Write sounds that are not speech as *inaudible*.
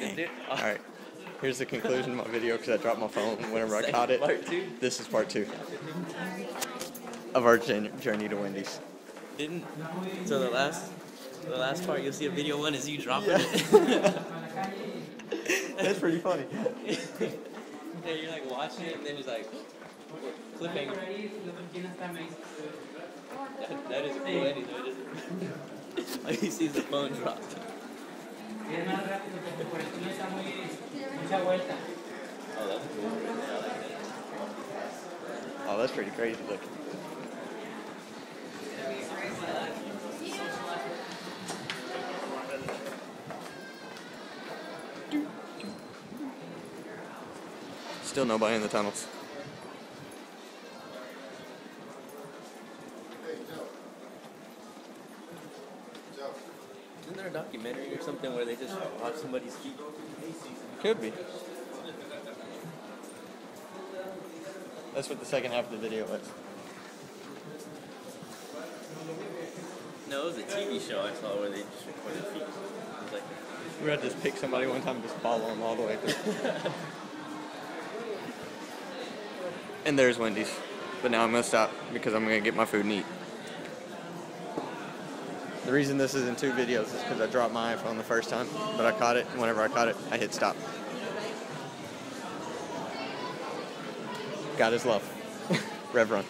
Dang. Dude, uh, All right. Here's the conclusion of my video because I dropped my phone whenever I caught it. part two? This is part two of our journey to Wendy's. Didn't. So the last, the last part you'll see a video one is you dropping Yeah. it. *laughs* *laughs* That's pretty funny. yeah, you're like watching it and then it's like clipping. That, that is cool edit though, isn't it? like *laughs* he sees the phone drop. Oh, that's cool. I like that. Oh, that's pretty crazy looking. Still nobody in the tunnels. Isn't there a documentary or something where they just watch somebody's feet? Could be. That's what the second half of the video was. No, it was a TV show I saw where they just recorded feet. It was like, We had to just pick somebody one time and just follow them all the way through. and there's Wendy's. But now I'm gonna stop because I'm gonna get my food and eat. The reason this is in two videos is because I dropped my iPhone the first time, but I caught it. Whenever I caught it, I hit stop. God is love. *laughs* Rev run.